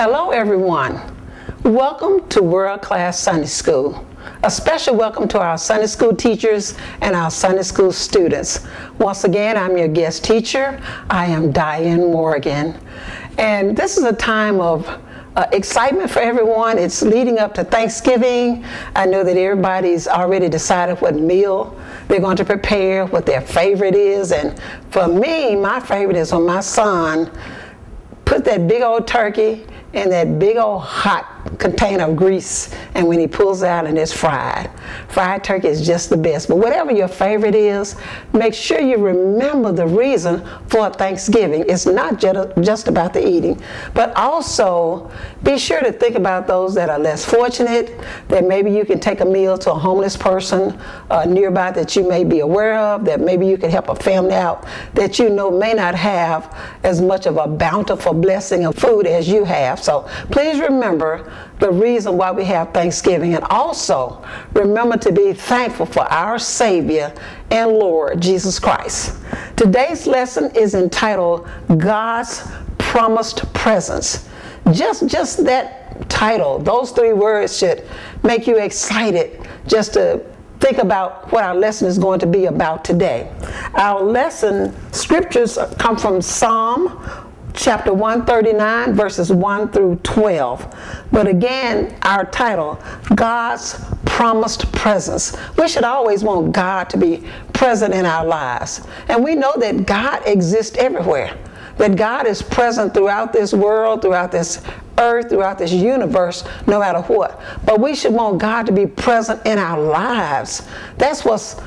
Hello, everyone. Welcome to World Class Sunday School. A special welcome to our Sunday School teachers and our Sunday School students. Once again, I'm your guest teacher. I am Diann Morgan. And this is a time of uh, excitement for everyone. It's leading up to Thanksgiving. I know that everybody's already decided what meal they're going to prepare, what their favorite is. And for me, my favorite is when my son put that big old turkey in that big old hot container of grease and when he pulls out and it's fried. Fried turkey is just the best. But whatever your favorite is make sure you remember the reason for thanksgiving. It's not ju- just about the eating but also be sure to think about those that are less fortunate that maybe you can take a meal to a homeless person uh, nearby that you may be aware of that maybe you can help a family out that you know may not have as much of a bountiful blessing of food as you have. So please remember the reason why we have Thanksgiving. And also remember to be thankful for our Savior and Lord Jesus Christ. Today's lesson is entitled God's Promised Presence. Just, just that title, those three words should make you excited just to think about what our lesson is going to be about today. Our lesson scriptures come from Psalm chapter 139, verses 1 through 12. But again, our title, God's Promised Presence. We should always want God to be present in our lives. And we know that God exists everywhere, that God is present throughout this world, throughout this earth, throughout this universe, no matter what. But we should want God to be present in our lives. That's what's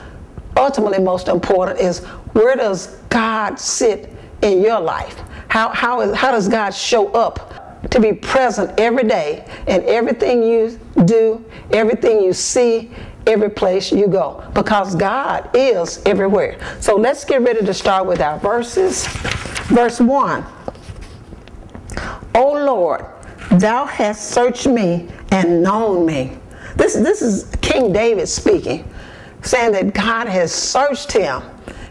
ultimately most important is where does God sit in your life? How, how, does God show up to be present every day in everything you do, everything you see, every place you go? Because God is everywhere. So let's get ready to start with our verses. Verse 1 O Lord, thou hast searched me and known me. This, this is King David speaking, saying that God has searched him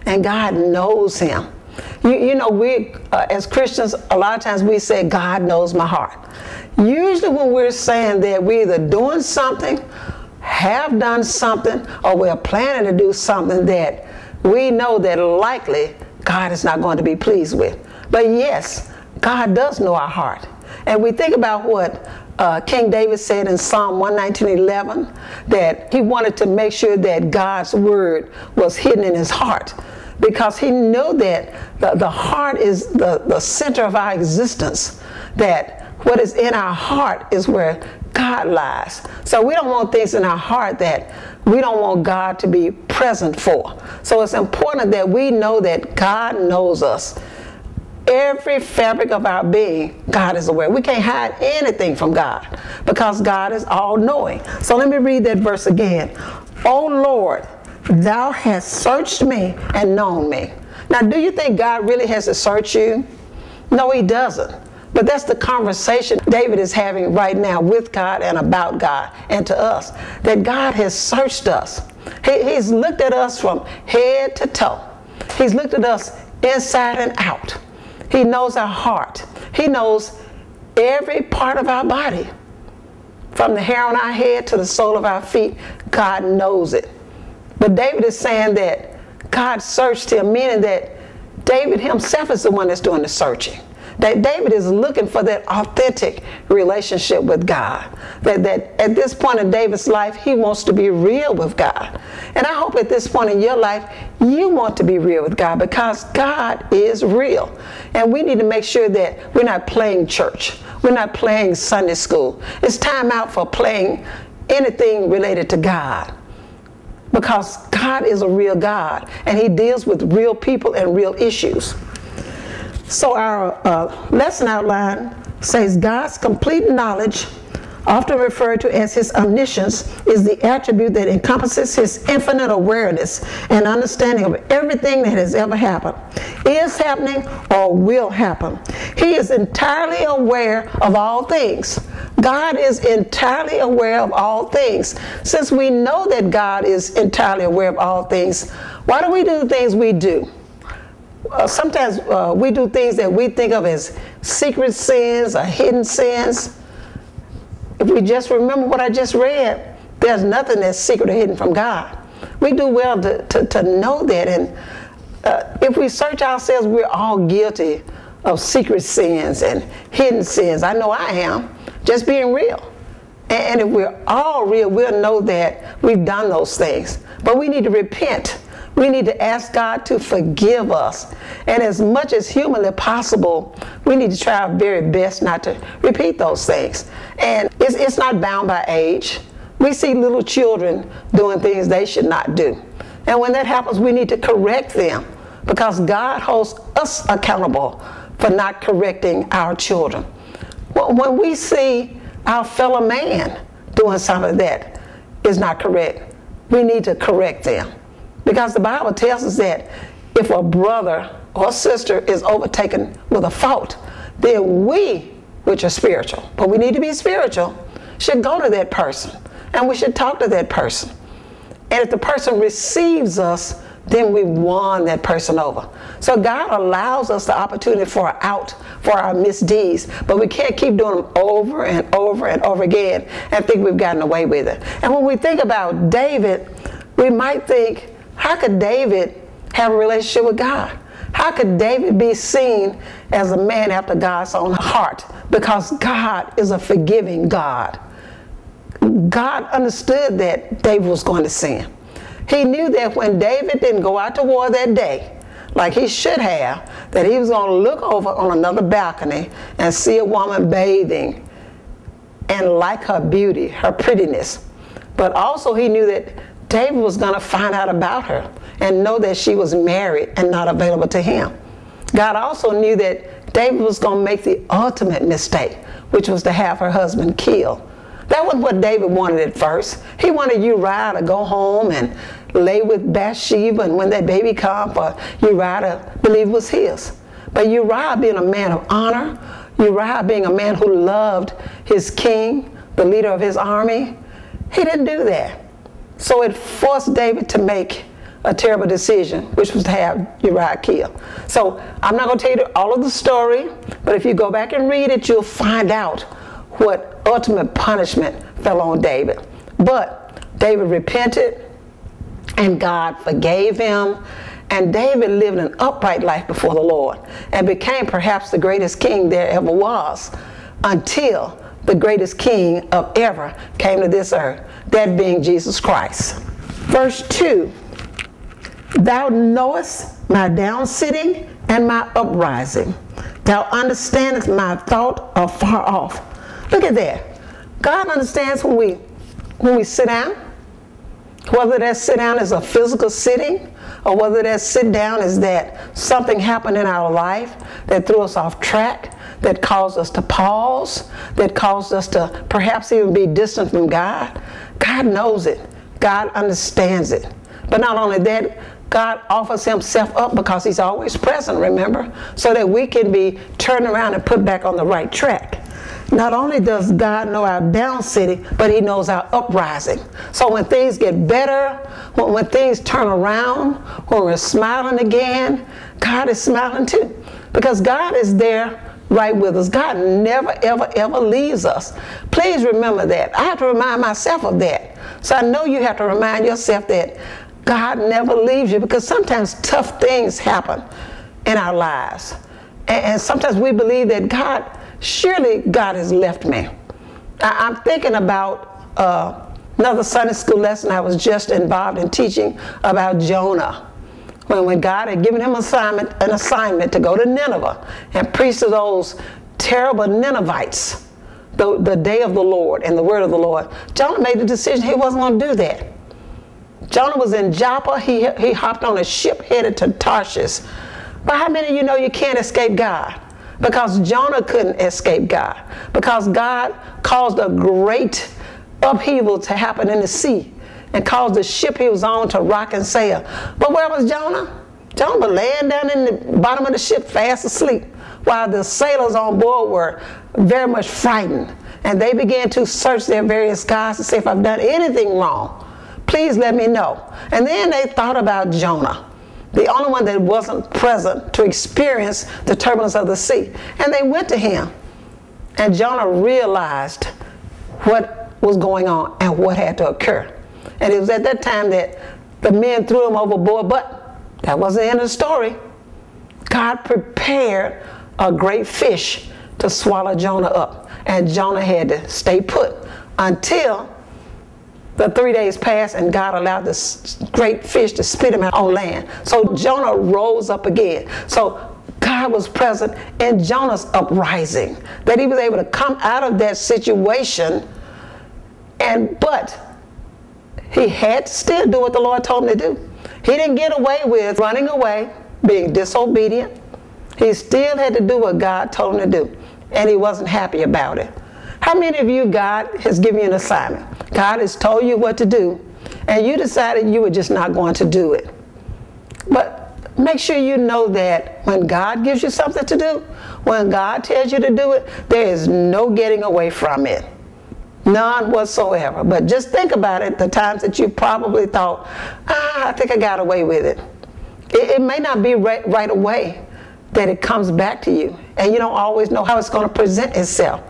and God knows him. You, you know, we uh, as Christians, a lot of times we say, God knows my heart. Usually, when we're saying that we're either doing something, have done something, or we're planning to do something that we know that likely God is not going to be pleased with. But yes, God does know our heart. And we think about what uh, King David said in Psalm 119.11, that he wanted to make sure that God's word was hidden in his heart because he knew that the, the heart is the, the center of our existence, that what is in our heart is where God lies. So we don't want things in our heart that we don't want God to be present for. So it's important that we know that God knows us. Every fabric of our being, God is aware. We can't hide anything from God because God is all knowing. So let me read that verse again. Oh Lord, Thou hast searched me and known me. Now, do you think God really has to search you? No, he doesn't. But that's the conversation David is having right now with God and about God and to us. That God has searched us. He, he's looked at us from head to toe. He's looked at us inside and out. He knows our heart. He knows every part of our body. From the hair on our head to the sole of our feet, God knows it. But David is saying that God searched him, meaning that David himself is the one that's doing the searching. That David is looking for that authentic relationship with God. That, that at this point in David's life, he wants to be real with God. And I hope at this point in your life, you want to be real with God because God is real. And we need to make sure that we're not playing church. We're not playing Sunday school. It's time out for playing anything related to God because God is a real God and He deals with real people and real issues. So, our uh, lesson outline says God's complete knowledge often referred to as his omniscience, is the attribute that encompasses his infinite awareness and understanding of everything that has ever happened, is happening, or will happen. He is entirely aware of all things. God is entirely aware of all things. Since we know that God is entirely aware of all things, why do we do the things we do? Uh, sometimes uh, we do things that we think of as secret sins or hidden sins. If we just remember what I just read, there's nothing that's secret or hidden from God. We do well to, to, to know that. And uh, if we search ourselves, we're all guilty of secret sins and hidden sins. I know I am, just being real. And, and if we're all real, we'll know that we've done those things. But we need to repent. We need to ask God to forgive us. And as much as humanly possible, we need to try our very best not to repeat those things. And it's, it's not bound by age. We see little children doing things they should not do. And when that happens, we need to correct them because God holds us accountable for not correcting our children. When we see our fellow man doing something that is not correct, we need to correct them. Because the Bible tells us that if a brother or sister is overtaken with a fault, then we, which are spiritual, but we need to be spiritual, should go to that person and we should talk to that person. And if the person receives us, then we won that person over. So God allows us the opportunity for out for our misdeeds, but we can't keep doing them over and over and over again and think we've gotten away with it. And when we think about David, we might think, how could David have a relationship with God? How could David be seen as a man after God's own heart? Because God is a forgiving God. God understood that David was going to sin. He knew that when David didn't go out to war that day, like he should have, that he was going to look over on another balcony and see a woman bathing and like her beauty, her prettiness. But also he knew that David was going to find out about her and know that she was married and not available to him. God also knew that David was going to make the ultimate mistake, which was to have her husband killed. That wasn't what David wanted at first. He wanted Uriah to go home and lay with Bathsheba, and when that baby come for Uriah to believe was his. But Uriah being a man of honor, Uriah being a man who loved his king, the leader of his army, he didn't do that. So it forced David to make a terrible decision, which was to have Uriah killed. So I'm not going to tell you all of the story, but if you go back and read it, you'll find out what ultimate punishment fell on David. But David repented, and God forgave him. And David lived an upright life before the Lord and became perhaps the greatest king there ever was until the greatest king of ever came to this earth, that being Jesus Christ. Verse 2 Thou knowest my down sitting and my uprising. Thou understandest my thought afar off. Look at that. God understands when we when we sit down, whether that sit down is a physical sitting or whether that sit down is that something happened in our life that threw us off track, that caused us to pause, that caused us to perhaps even be distant from God. God knows it. God understands it. But not only that, God offers himself up because he's always present, remember? So that we can be turned around and put back on the right track. Not only does God know our down sitting, but he knows our uprising. So when things get better, when, when things turn around, when we're smiling again, God is smiling too. Because God is there right with us. God never, ever, ever leaves us. Please remember that. I have to remind myself of that. So I know you have to remind yourself that God never leaves you because sometimes tough things happen in our lives. And, and sometimes we believe that God, surely God has left me. I, am thinking about uh, another Sunday school lesson I was just involved in teaching about Jonah. When, when God had given him assignment, an assignment to go to Nineveh and preach to those terrible Ninevites the, the day of the Lord and the word of the Lord, Jonah made the decision he wasn't going to do that. Jonah was in Joppa. He, he hopped on a ship headed to Tarshish. But how many of you know you can't escape God? Because Jonah couldn't escape God. Because God caused a great upheaval to happen in the sea and caused the ship he was on to rock and sail. But where was Jonah? Jonah was laying down in the bottom of the ship fast asleep while the sailors on board were very much frightened. And they began to search their various gods to see if I've done anything wrong. Please let me know. And then they thought about Jonah, the only one that wasn't present to experience the turbulence of the sea. And they went to him. And Jonah realized what was going on and what had to occur. And it was at that time that the men threw him overboard, but that wasn't the end of the story. God prepared a great fish to swallow Jonah up. And Jonah had to stay put until the three days passed and God allowed this great fish to spit him out on land. So Jonah rose up again. So God was present in Jonah's uprising, that he was able to come out of that situation and but he had to still do what the Lord told him to do. He didn't get away with running away, being disobedient. He still had to do what God told him to do, and he wasn't happy about it. How many of you, God has given you an assignment? God has told you what to do, and you decided you were just not going to do it. But make sure you know that when God gives you something to do, when God tells you to do it, there is no getting away from it. None whatsoever. But just think about it the times that you probably thought, ah, I think I got away with it. It, it may not be right, right away that it comes back to you, and you don't always know how it's going to present itself.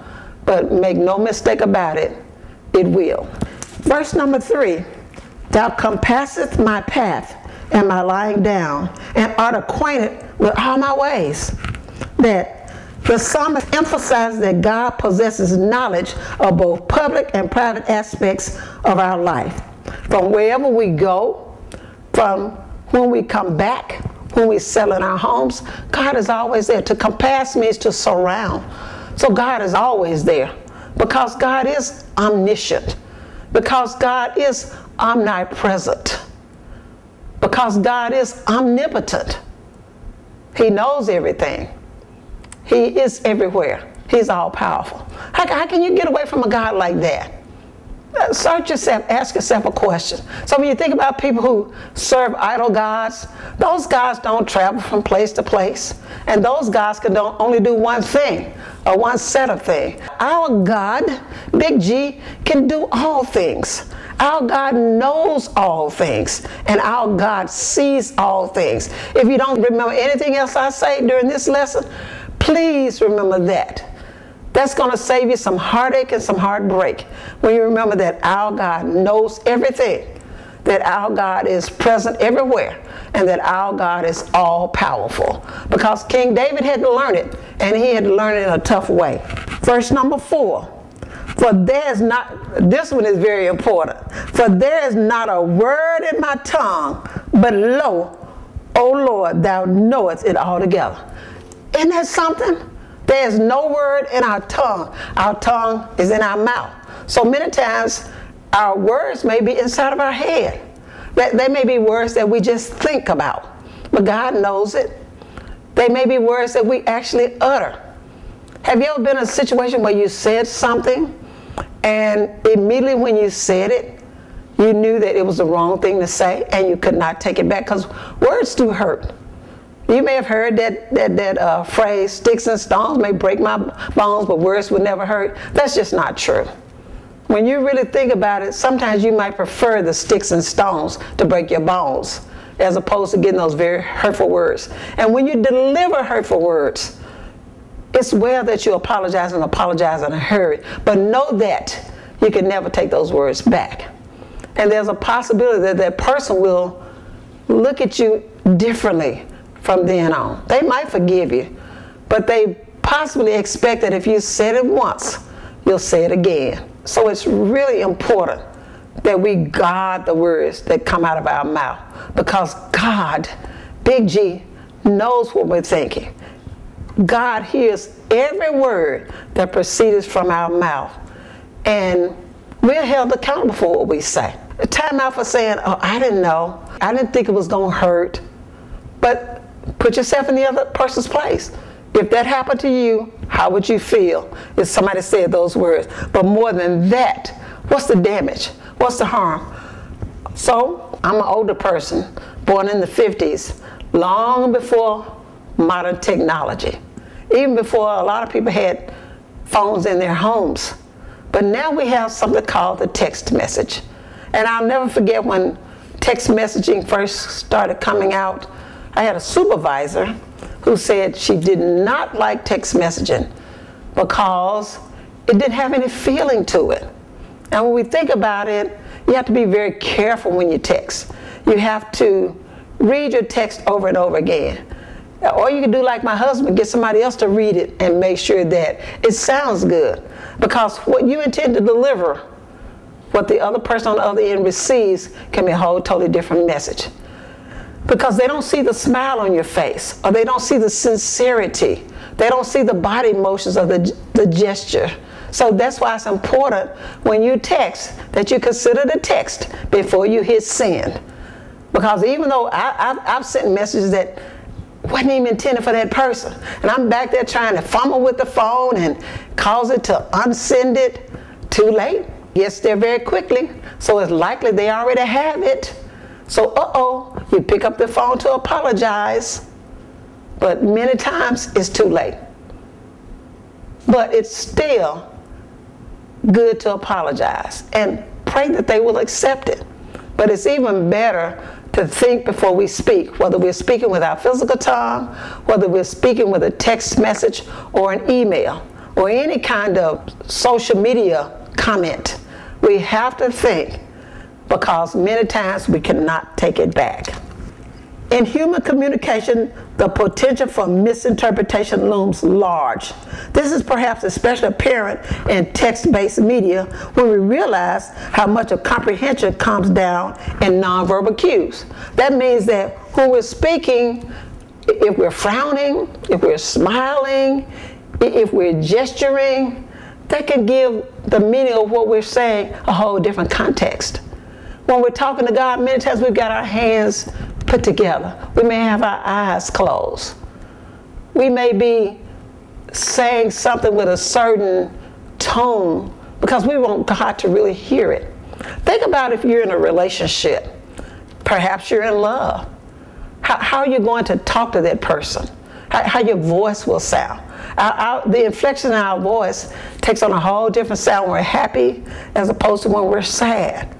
But make no mistake about it, it will. Verse number three Thou compasseth my path and my lying down, and art acquainted with all my ways. That the psalmist emphasizes that God possesses knowledge of both public and private aspects of our life. From wherever we go, from when we come back, when we settle in our homes, God is always there. To compass means to surround. So God is always there because God is omniscient, because God is omnipresent, because God is omnipotent. He knows everything. He is everywhere. He's all powerful. How, how can you get away from a God like that? Uh, Search yourself, ask yourself a question. So when you think about people who serve idol gods, those gods don't travel from place to place. And those gods can only do one thing or one set of things. Our God, Big G, can do all things. Our God knows all things, and our God sees all things. If you don't remember anything else I say during this lesson, Please remember that. That's going to save you some heartache and some heartbreak when you remember that our God knows everything, that our God is present everywhere, and that our God is all powerful. Because King David had to learn it, and he had to learn it in a tough way. Verse number four. For there is not, this one is very important. For there is not a word in my tongue, but lo, O Lord, thou knowest it altogether. Isn't that something? There's no word in our tongue. Our tongue is in our mouth. So many times our words may be inside of our head. They may be words that we just think about, but God knows it. They may be words that we actually utter. Have you ever been in a situation where you said something and immediately when you said it, you knew that it was the wrong thing to say and you could not take it back? Because words do hurt. You may have heard that that that uh, phrase, "Sticks and stones may break my bones, but words would never hurt." That's just not true. When you really think about it, sometimes you might prefer the sticks and stones to break your bones, as opposed to getting those very hurtful words. And when you deliver hurtful words, it's well that you apologize and apologize in a hurry. But know that you can never take those words back. And there's a possibility that that person will look at you differently from then on. They might forgive you, but they possibly expect that if you said it once, you'll say it again. So it's really important that we guard the words that come out of our mouth because God, Big G, knows what we're thinking. God hears every word that proceeds from our mouth. And we're held accountable for what we say. Time out for saying, oh, I didn't know. I didn't think it was going to hurt. But Put yourself in the other person's place. If that happened to you, how would you feel if somebody said those words? But more than that, what's the damage? What's the harm? So, I'm an older person, born in the 50s, long before modern technology, even before a lot of people had phones in their homes. But now we have something called the text message. And I'll never forget when text messaging first started coming out, I had a supervisor who said she did not like text messaging because it didn't have any feeling to it. And when we think about it, you have to be very careful when you text. You have to read your text over and over again. Or you can do like my husband, get somebody else to read it and make sure that it sounds good. Because what you intend to deliver, what the other person on the other end receives, can be a whole totally different message. Because they don't see the smile on your face, or they don't see the sincerity. They don't see the body motions of the, the gesture. So that's why it's important when you text that you consider the text before you hit send. Because even though I, have sent messages that wasn't even intended for that person. And I'm back there trying to fumble with the phone and cause it to unsend it. Too late. Gets there very quickly. So it's likely they already have it. So, uh oh, you pick up the phone to apologize. But many times it's too late. But it's still good to apologize and pray that they will accept it. But it's even better to think before we speak, whether we're speaking with our physical tongue, whether we're speaking with a text message or an email or any kind of social media comment. We have to think because many times we cannot take it back. In human communication, the potential for misinterpretation looms large. This is perhaps especially apparent in text-based media when we realize how much of comprehension comes down in nonverbal cues. That means that when we're speaking, if we're frowning, if we're smiling, if we're gesturing, that can give the meaning of what we're saying a whole different context. When we're talking to God, many times we've got our hands put together. We may have our eyes closed. We may be saying something with a certain tone because we want God to really hear it. Think about if you're in a relationship. Perhaps you're in love. How, how are you going to talk to that person? How, how your voice will sound. Our, our, the inflection in our voice takes on a whole different sound when we're happy as opposed to when we're sad.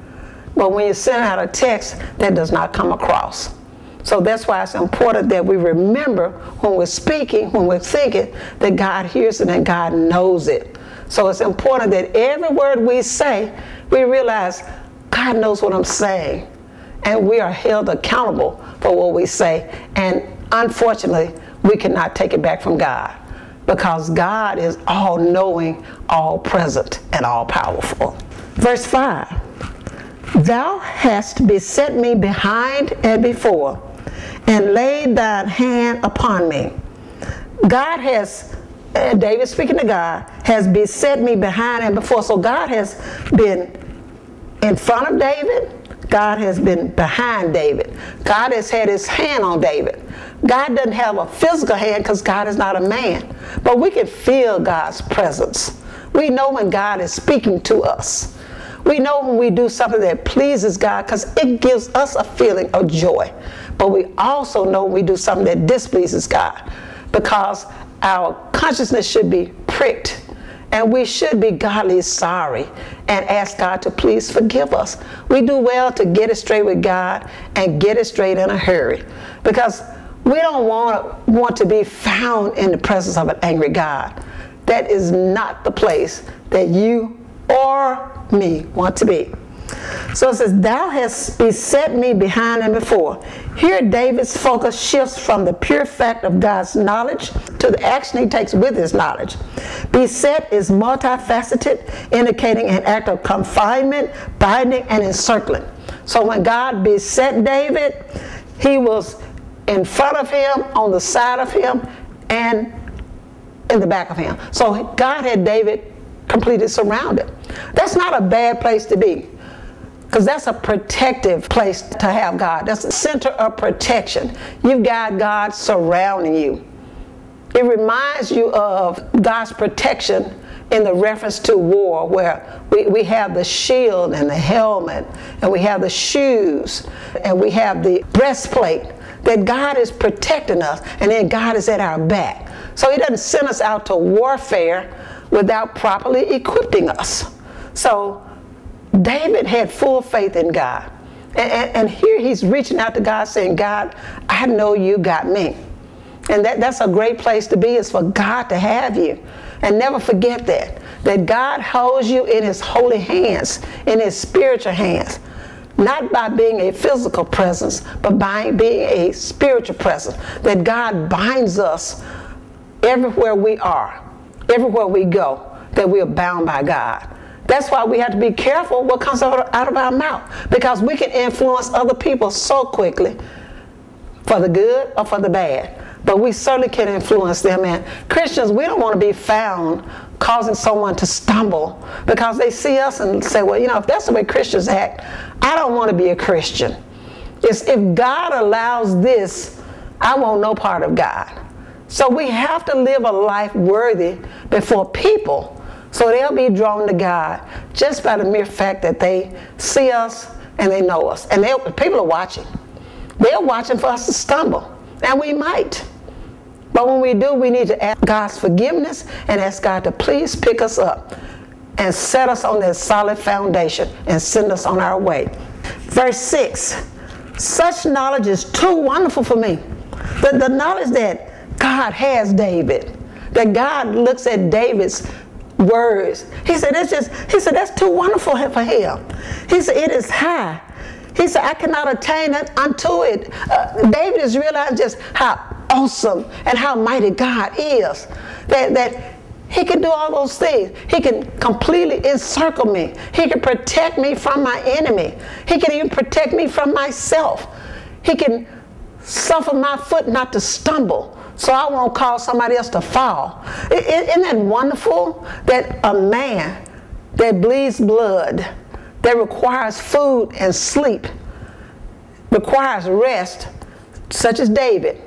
But when you send out a text, that does not come across. So that's why it's important that we remember when we're speaking, when we're thinking, that God hears it and God knows it. So it's important that every word we say, we realize God knows what I'm saying. And we are held accountable for what we say. And unfortunately, we cannot take it back from God because God is all knowing, all present, and all powerful. Verse 5 Thou hast beset me behind and before and laid thine hand upon me. God has, David speaking to God, has beset me behind and before. So God has been in front of David. God has been behind David. God has had his hand on David. God doesn't have a physical hand because God is not a man. But we can feel God's presence. We know when God is speaking to us. We know when we do something that pleases God because it gives us a feeling of joy. But we also know we do something that displeases God because our consciousness should be pricked and we should be godly sorry and ask God to please forgive us. We do well to get it straight with God and get it straight in a hurry because we don't want, want to be found in the presence of an angry God. That is not the place that you or me want to be. So it says, Thou hast beset me behind and before. Here, David's focus shifts from the pure fact of God's knowledge to the action he takes with his knowledge. Beset is multifaceted, indicating an act of confinement, binding, and encircling. So when God beset David, he was in front of him, on the side of him, and in the back of him. So God had David completely surrounded. That's not a bad place to be. Because that's a protective place to have God. That's a center of protection. You've got God surrounding you. it reminds you of God's protection in the reference to war, where we, we have the shield and the helmet, and we have the shoes, and we have the breastplate, that God is protecting us, and then God is at our back. So He doesn't send us out to warfare without properly equipping us. So David had full faith in God. And, and, and, here he's reaching out to God saying, God, I know you got me. And that, that's a great place to be, is for God to have you. And never forget that, that God holds you in his holy hands, in his spiritual hands. Not by being a physical presence, but by being a spiritual presence. That God binds us everywhere we are, everywhere we go, that we are bound by God. That's why we have to be careful what comes out of our mouth because we can influence other people so quickly for the good or for the bad. But we certainly can influence them. And Christians, we don't want to be found causing someone to stumble because they see us and say, well, you know, if that's the way Christians act, I don't want to be a Christian. It's, if God allows this, I want no part of God. So we have to live a life worthy before people so they'll be drawn to God just by the mere fact that they see us and they know us. And people are watching. They're watching for us to stumble, and we might. But when we do, we need to ask God's forgiveness and ask God to please pick us up and set us on that solid foundation and send us on our way. Verse 6 Such knowledge is too wonderful for me. The, the knowledge that God has David, that God looks at David's words. He said, "It's just." He said, "That's too wonderful for him." He said, "It is high." He said, "I cannot attain it unto it." Uh, David is realizing just how awesome and how mighty God is. That that he can do all those things. He can completely encircle me. He can protect me from my enemy. He can even protect me from myself. He can suffer my foot not to stumble so I won't cause somebody else to fall. Isn't that wonderful that a man that bleeds blood, that requires food and sleep, requires rest, such as David,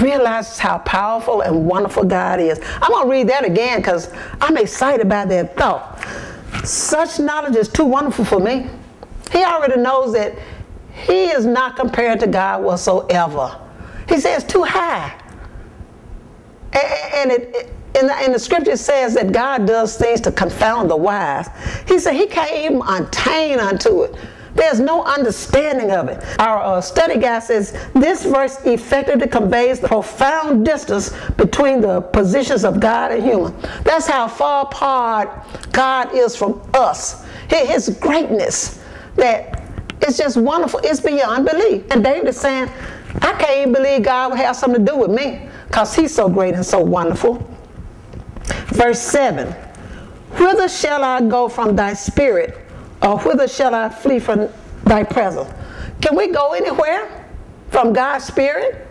realizes how powerful and wonderful God is. I'm going to read that again because I'm excited by that thought. Such knowledge is too wonderful for me. He already knows that he is not compared to God whatsoever. He says too high. And it, in, the, in the scripture says that God does things to confound the wise. He said he can't even attain unto it. There's no understanding of it. Our uh, study guy says this verse effectively conveys the profound distance between the positions of God and human. That's how far apart God is from us. His greatness that it's just wonderful. It's beyond belief. And David is saying, I can't even believe God would have something to do with me because he's so great and so wonderful. Verse 7 Whither shall I go from thy spirit, or whither shall I flee from thy presence? Can we go anywhere from God's spirit?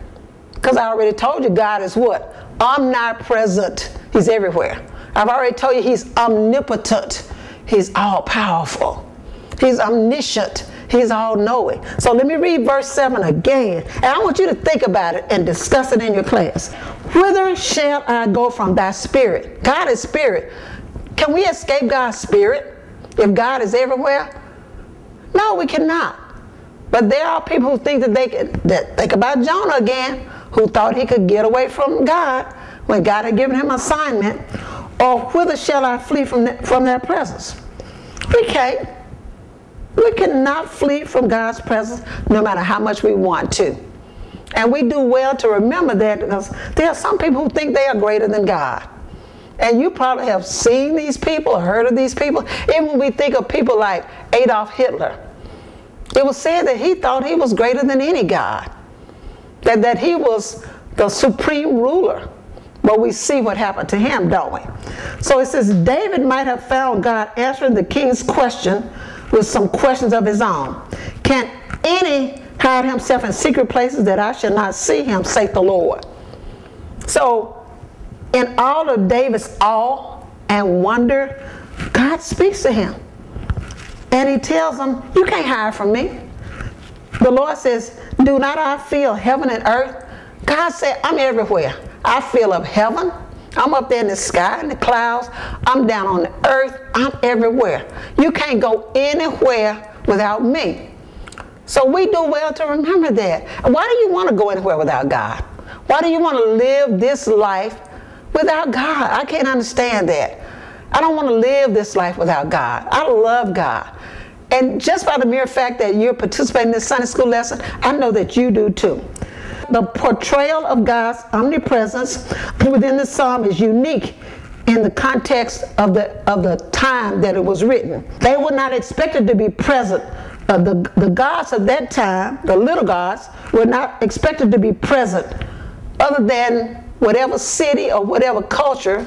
Because I already told you God is what? Omnipresent. He's everywhere. I've already told you he's omnipotent. He's all powerful. He's omniscient. He's all knowing. So let me read verse 7 again. And I want you to think about it and discuss it in your class. Whither shall I go from thy spirit? God is spirit. Can we escape God's spirit if God is everywhere? No, we cannot. But there are people who think that they can, that think about Jonah again, who thought he could get away from God when God had given him assignment. Or whither shall I flee from, the, from their presence? We can't. We cannot flee from God's presence no matter how much we want to. And we do well to remember that because there are some people who think they are greater than God. And you probably have seen these people heard of these people. Even when we think of people like Adolf Hitler, it was said that he thought he was greater than any God, that, that he was the supreme ruler. But we see what happened to him, don't we? So it says David might have found God answering the king's question with some questions of his own. Can any hide himself in secret places that I shall not see him, saith the Lord? So, in all of David's awe and wonder, God speaks to him. And he tells him, You can't hide from me. The Lord says, Do not I feel heaven and earth? God said, I'm everywhere. I feel up heaven. I'm up there in the sky, in the clouds. I'm down on the earth. I'm everywhere. You can't go anywhere without me. So we do well to remember that. Why do you want to go anywhere without God? Why do you want to live this life without God? I can't understand that. I don't want to live this life without God. I love God. And just by the mere fact that you're participating in this Sunday school lesson, I know that you do too. The portrayal of God's omnipresence within the psalm is unique in the context of the of the time that it was written. They were not expected to be present. Uh, the, the gods of that time, the little gods, were not expected to be present other than whatever city or whatever culture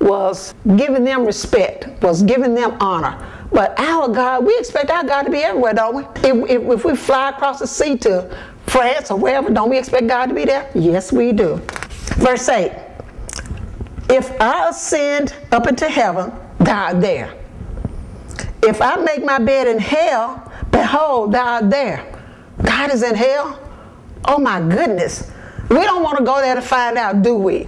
was giving them respect, was giving them honor. But our God, we expect our God to be everywhere, don't we? If, if, if we fly across the sea to France or wherever, don't we expect God to be there? Yes, we do. Verse 8 If I ascend up into heaven, thou art there. If I make my bed in hell, behold, thou art there. God is in hell? Oh my goodness. We don't want to go there to find out, do we?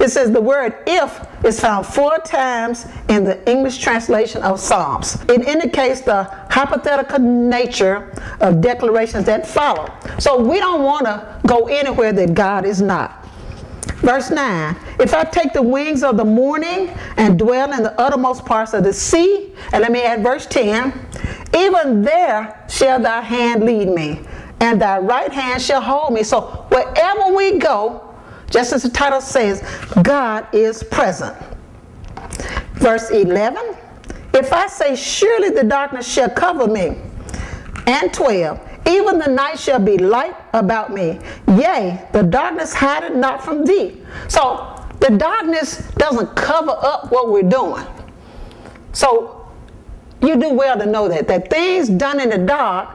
It says the word if is found four times in the English translation of Psalms. It indicates the hypothetical nature of declarations that follow. So we don't want to go anywhere that God is not. Verse 9 If I take the wings of the morning and dwell in the uttermost parts of the sea, and let me add verse 10 even there shall thy hand lead me, and thy right hand shall hold me. So wherever we go, just as the title says, God is present. Verse 11 If I say, Surely the darkness shall cover me, and 12 even the night shall be light about me. Yea, the darkness hideth not from thee. So the darkness doesn't cover up what we're doing. So you do well to know that. That things done in the dark,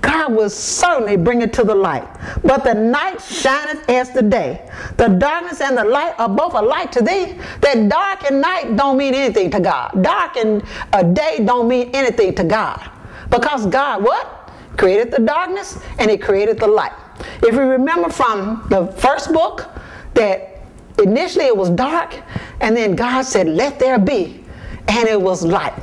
God will certainly bring it to the light. But the night shineth as the day. The darkness and the light are both alike to thee. That dark and night don't mean anything to God. Dark and a day don't mean anything to God. Because God, what? created the darkness and he created the light. If we remember from the first book that initially it was dark and then God said, let there be, and it was light.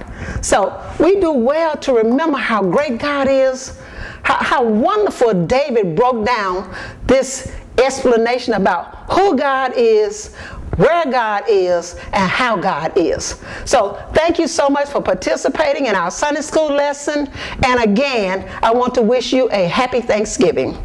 So we do well to remember how great God is, how, how wonderful David broke down this explanation about who God is, where God is, and how God is. So thank you so much for participating in our Sunday school lesson. And again, I want to wish you a happy Thanksgiving.